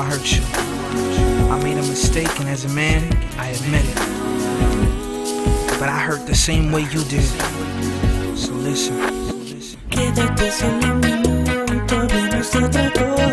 I hurt you. I made a mistake, and as a man, I admit it. But I hurt the same way you did. So listen. Quédate solo un minuto, otra cosa.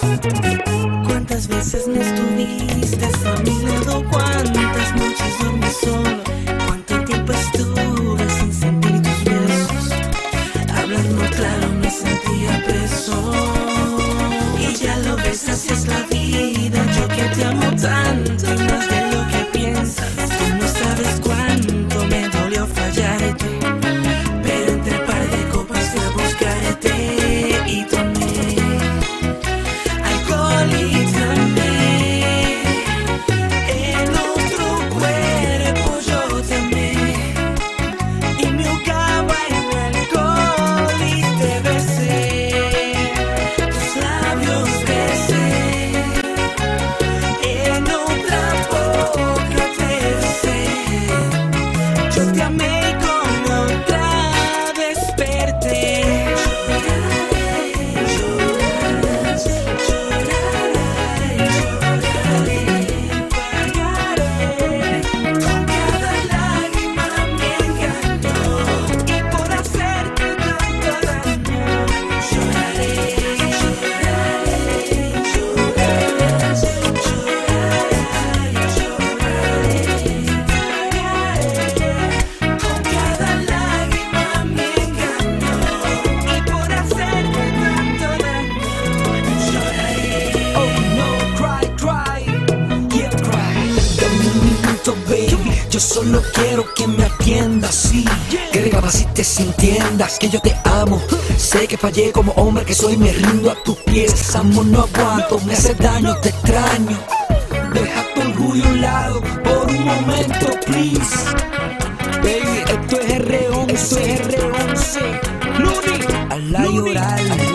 ¿Cuántas veces me estuviste a mi lado? ¿Cuántas noches dormí solo? Solo quiero que me atiendas, sí. Que recapacites y entiendas que yo te amo. Sé que fallé como hombre que soy, me rindo a tus pies. Amor, no aguanto, me hace daño, te extraño. Deja tu orgullo a un lado por un momento, please. Baby, esto es R11 R11 Luni, al la llorar